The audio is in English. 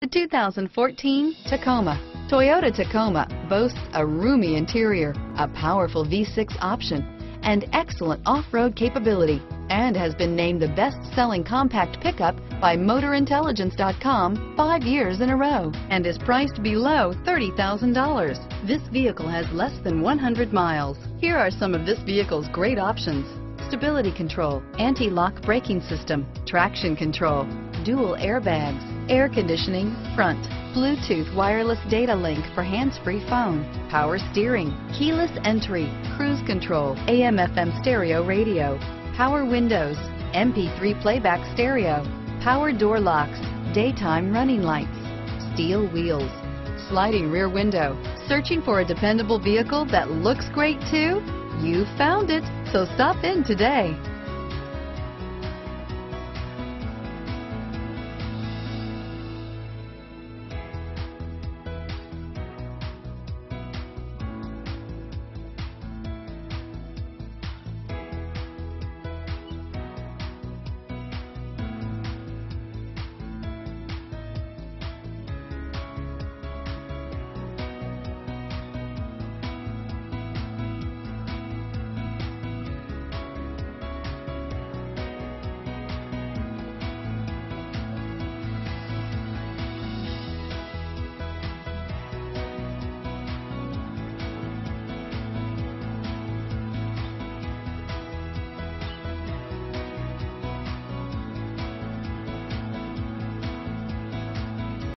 The 2014 Tacoma. Toyota Tacoma boasts a roomy interior, a powerful V6 option, and excellent off-road capability, and has been named the best-selling compact pickup by MotorIntelligence.com five years in a row, and is priced below $30,000. This vehicle has less than 100 miles. Here are some of this vehicle's great options. Stability control, anti-lock braking system, traction control, dual airbags, air conditioning, front, Bluetooth wireless data link for hands-free phone, power steering, keyless entry, cruise control, AM FM stereo radio, power windows, MP3 playback stereo, power door locks, daytime running lights, steel wheels, sliding rear window. Searching for a dependable vehicle that looks great too? You found it, so stop in today.